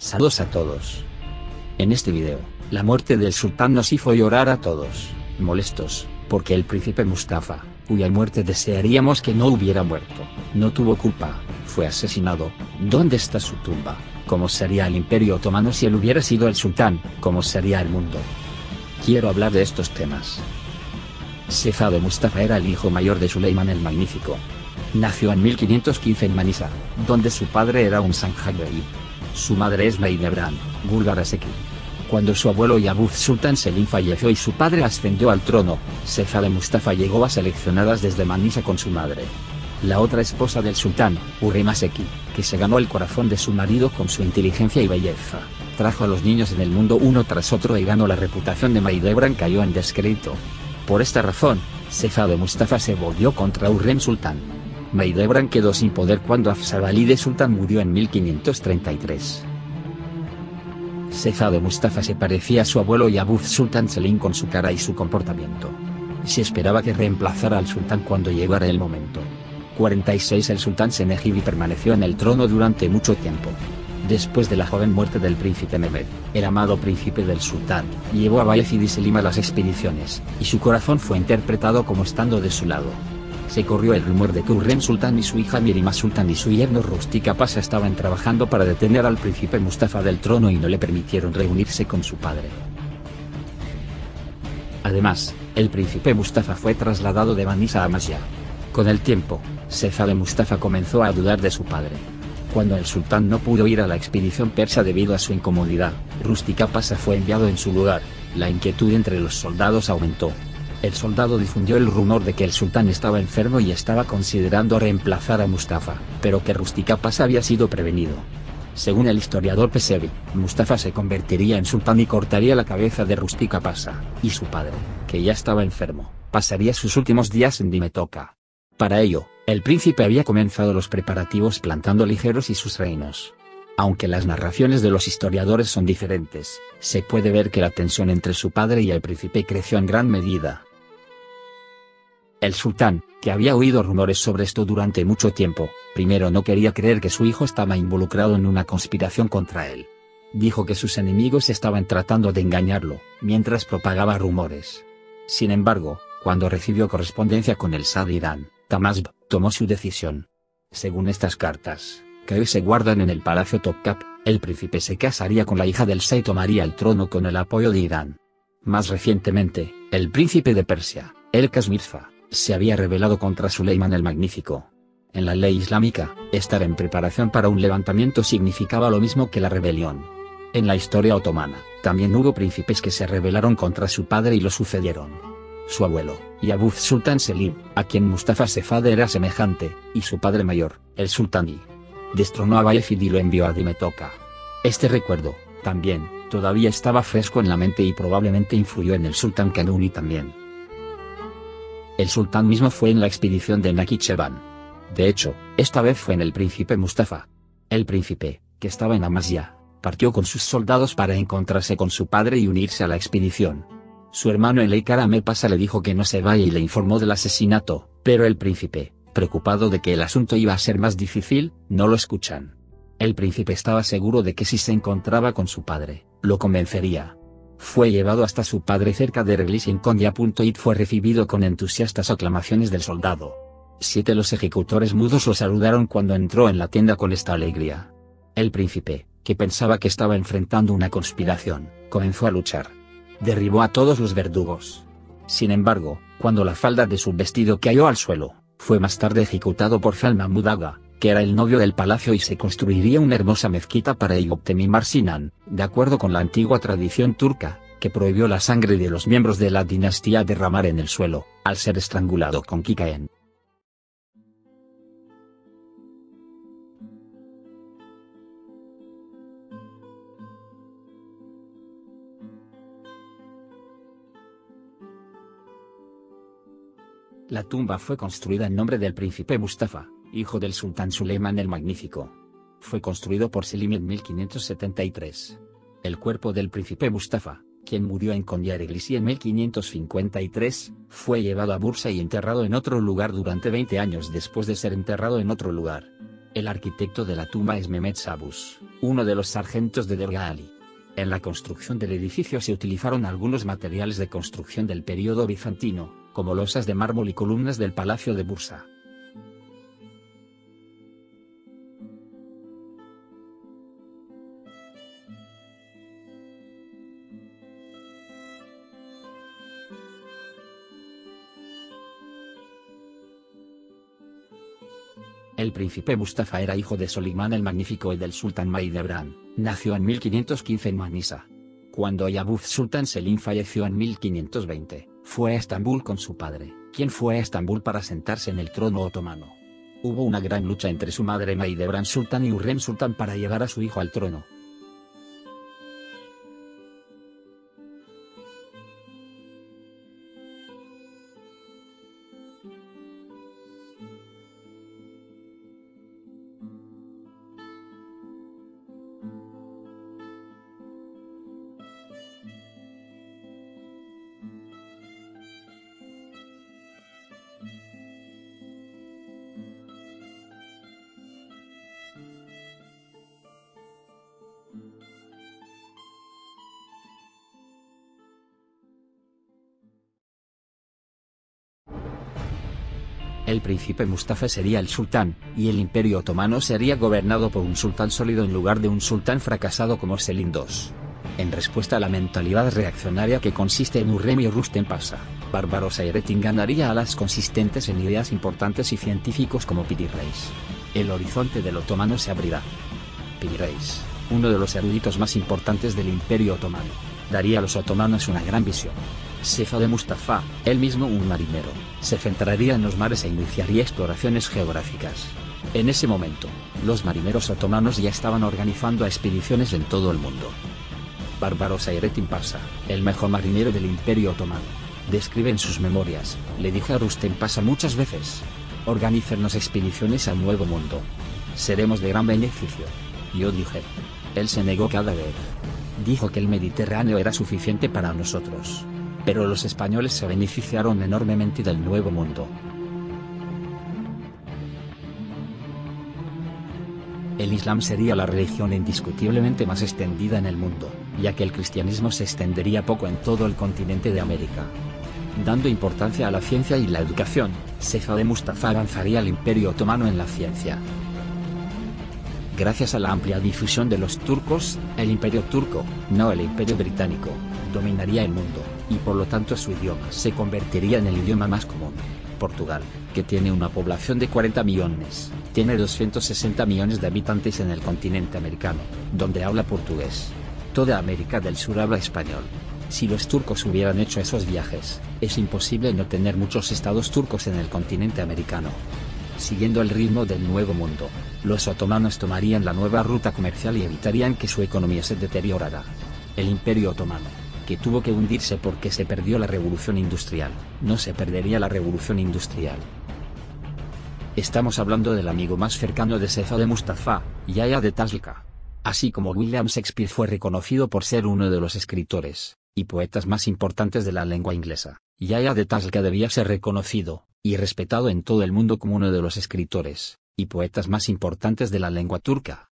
Saludos a todos. En este video, la muerte del sultán nos hizo llorar a todos, molestos, porque el príncipe Mustafa, cuya muerte desearíamos que no hubiera muerto, no tuvo culpa, fue asesinado. ¿Dónde está su tumba? ¿Cómo sería el imperio otomano si él hubiera sido el sultán? ¿Cómo sería el mundo? Quiero hablar de estos temas. de Mustafa era el hijo mayor de Suleiman el Magnífico. Nació en 1515 en Manisa, donde su padre era un sanjagbeí su madre es Maidebran, Gulgaraseki. Cuando su abuelo Yabuz Sultan Selim falleció y su padre ascendió al trono, de Mustafa llegó a seleccionadas desde Manisa con su madre. La otra esposa del sultán, Urimaseki, que se ganó el corazón de su marido con su inteligencia y belleza, trajo a los niños en el mundo uno tras otro y ganó la reputación de Maidebran cayó en descrédito. Por esta razón, de Mustafa se volvió contra Urrem Sultán. Maidebran quedó sin poder cuando de Sultan murió en 1533. de Mustafa se parecía a su abuelo Yabuz Sultan Selim con su cara y su comportamiento. Se esperaba que reemplazara al sultán cuando llegara el momento. 46 El sultán Senegibi permaneció en el trono durante mucho tiempo. Después de la joven muerte del príncipe Mehmed, el amado príncipe del sultán, llevó a Bayezid y Selim a las expediciones, y su corazón fue interpretado como estando de su lado se corrió el rumor de que Urrem Sultan y su hija Mirima Sultan y su yerno Rustika Pasa estaban trabajando para detener al príncipe Mustafa del trono y no le permitieron reunirse con su padre. Además, el príncipe Mustafa fue trasladado de Manisa a Masya. Con el tiempo, de Mustafa comenzó a dudar de su padre. Cuando el sultán no pudo ir a la expedición persa debido a su incomodidad, Rustika Pasa fue enviado en su lugar, la inquietud entre los soldados aumentó, el soldado difundió el rumor de que el sultán estaba enfermo y estaba considerando reemplazar a Mustafa, pero que Rusticapas había sido prevenido. Según el historiador Pesevi, Mustafa se convertiría en sultán y cortaría la cabeza de Rusticapasa, y su padre, que ya estaba enfermo, pasaría sus últimos días en Dimetoca. Para ello, el príncipe había comenzado los preparativos plantando ligeros y sus reinos. Aunque las narraciones de los historiadores son diferentes, se puede ver que la tensión entre su padre y el príncipe creció en gran medida, el sultán, que había oído rumores sobre esto durante mucho tiempo, primero no quería creer que su hijo estaba involucrado en una conspiración contra él. Dijo que sus enemigos estaban tratando de engañarlo, mientras propagaba rumores. Sin embargo, cuando recibió correspondencia con el Shah de Irán, tomó su decisión. Según estas cartas, que hoy se guardan en el Palacio Topkap, el príncipe se casaría con la hija del Shah y tomaría el trono con el apoyo de Irán. Más recientemente, el príncipe de Persia, el Kasmirza, se había rebelado contra Suleiman el Magnífico. En la ley islámica, estar en preparación para un levantamiento significaba lo mismo que la rebelión. En la historia otomana, también hubo príncipes que se rebelaron contra su padre y lo sucedieron. Su abuelo, Yabuz Sultan Selim, a quien Mustafa Sefade era semejante, y su padre mayor, el sultaní. Destronó a Bayezid y lo envió a Dimetoca. Este recuerdo, también, todavía estaba fresco en la mente y probablemente influyó en el sultán Kanuni también. El sultán mismo fue en la expedición de Nakhichevan. De hecho, esta vez fue en el príncipe Mustafa. El príncipe, que estaba en Amasya, partió con sus soldados para encontrarse con su padre y unirse a la expedición. Su hermano Eleikar Pasa le dijo que no se vaya y le informó del asesinato, pero el príncipe, preocupado de que el asunto iba a ser más difícil, no lo escuchan. El príncipe estaba seguro de que si se encontraba con su padre, lo convencería, fue llevado hasta su padre cerca de Reglis y fue recibido con entusiastas aclamaciones del soldado. Siete los ejecutores mudos lo saludaron cuando entró en la tienda con esta alegría. El príncipe, que pensaba que estaba enfrentando una conspiración, comenzó a luchar. Derribó a todos los verdugos. Sin embargo, cuando la falda de su vestido cayó al suelo, fue más tarde ejecutado por Salman Mudaga, que era el novio del palacio y se construiría una hermosa mezquita para Eyüptemimar Sinan, de acuerdo con la antigua tradición turca, que prohibió la sangre de los miembros de la dinastía derramar en el suelo, al ser estrangulado con Kikaen. La tumba fue construida en nombre del príncipe Mustafa, hijo del sultán Suleiman el Magnífico. Fue construido por Selim en 1573. El cuerpo del príncipe Mustafa, quien murió en Iglesia en 1553, fue llevado a Bursa y enterrado en otro lugar durante 20 años después de ser enterrado en otro lugar. El arquitecto de la tumba es Mehmet Sabus, uno de los sargentos de Derga Ali. En la construcción del edificio se utilizaron algunos materiales de construcción del período bizantino, como losas de mármol y columnas del Palacio de Bursa. El príncipe Mustafa era hijo de Solimán el Magnífico y del sultán Mahidevran, nació en 1515 en Manisa. Cuando Yabuz Sultan Selim falleció en 1520, fue a Estambul con su padre, quien fue a Estambul para sentarse en el trono otomano. Hubo una gran lucha entre su madre Mahidevran Sultan y Urrem Sultan para llevar a su hijo al trono. El príncipe Mustafa sería el sultán, y el imperio otomano sería gobernado por un sultán sólido en lugar de un sultán fracasado como Selim II. En respuesta a la mentalidad reaccionaria que consiste en Urrem y Rustem Pasa, Barbarossa Eretin ganaría alas consistentes en ideas importantes y científicos como Piri Reis. El horizonte del otomano se abrirá. Piri Reis, uno de los eruditos más importantes del imperio otomano, daría a los otomanos una gran visión. Sefa de Mustafa, él mismo un marinero, se centraría en los mares e iniciaría exploraciones geográficas. En ese momento, los marineros otomanos ya estaban organizando expediciones en todo el mundo. Barbarossa Eretin Pasa, el mejor marinero del Imperio Otomano, describe en sus memorias, le dije a Rustem Pasa muchas veces, organizarnos expediciones al Nuevo Mundo. Seremos de gran beneficio. Yo dije. Él se negó cada vez. Dijo que el Mediterráneo era suficiente para nosotros pero los españoles se beneficiaron enormemente del Nuevo Mundo. El Islam sería la religión indiscutiblemente más extendida en el mundo, ya que el cristianismo se extendería poco en todo el continente de América. Dando importancia a la ciencia y la educación, Sefa de Mustafa avanzaría el imperio otomano en la ciencia. Gracias a la amplia difusión de los turcos, el imperio turco, no el imperio británico, dominaría el mundo y por lo tanto su idioma se convertiría en el idioma más común. Portugal, que tiene una población de 40 millones, tiene 260 millones de habitantes en el continente americano, donde habla portugués. Toda América del Sur habla español. Si los turcos hubieran hecho esos viajes, es imposible no tener muchos estados turcos en el continente americano. Siguiendo el ritmo del Nuevo Mundo, los otomanos tomarían la nueva ruta comercial y evitarían que su economía se deteriorara. El Imperio Otomano, que tuvo que hundirse porque se perdió la revolución industrial, no se perdería la revolución industrial. Estamos hablando del amigo más cercano de Sefa de Mustafa, Yahya de Taslka. Así como William Shakespeare fue reconocido por ser uno de los escritores y poetas más importantes de la lengua inglesa, Yahya de Taslka debía ser reconocido y respetado en todo el mundo como uno de los escritores y poetas más importantes de la lengua turca.